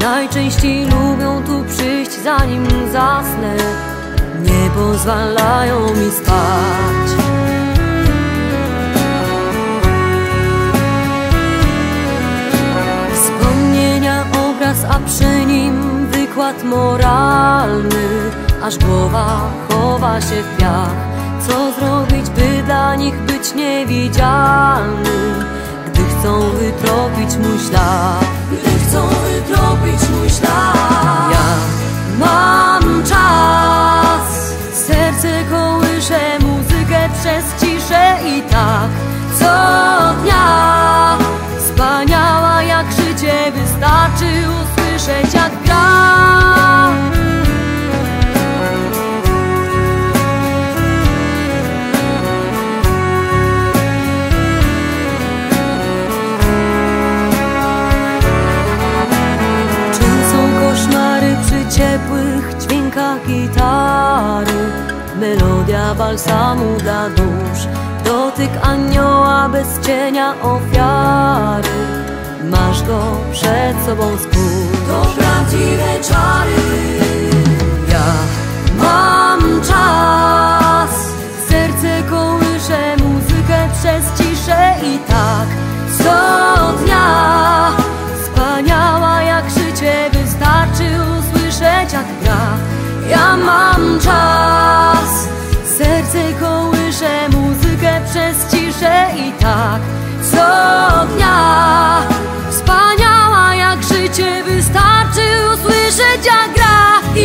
Najczęściej lubią tu przyjść zanim zasnę. Nie pozwalają mi spać. Wspomnienia obraz, a przy nim wykład moralny. Aż głowa chowa się w piach. Co zrobić, by dla nich być niewidzialnym chcą wytropić mój ślad. Gdy chcą wytropić mój ślad. Ja mam czas. Serce kołysze muzykę przez ciszę i tak. Co dźwiękach gitary Melodia balsamu dla dusz. Dotyk anioła bez cienia ofiary. Masz go przed sobą spójrz. To prawdziwe czary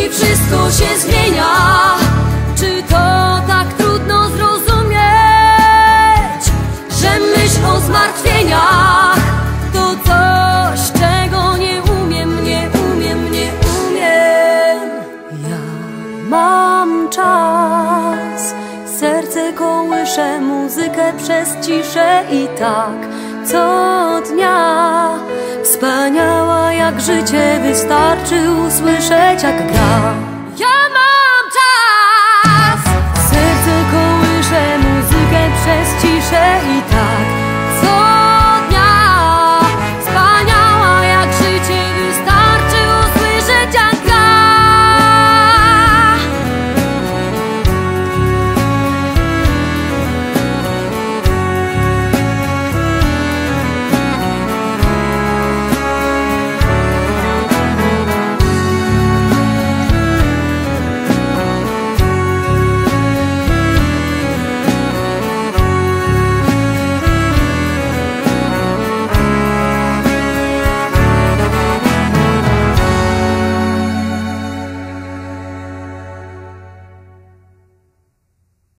I wszystko się zmienia. Czy to tak trudno zrozumieć Że myśl o zmartwieniach To coś czego nie umiem, nie umiem, nie umiem. Ja mam czas Serce kołysze muzykę przez ciszę i tak co dnia Wspaniała jak życie wystarczy usłyszeć jak gra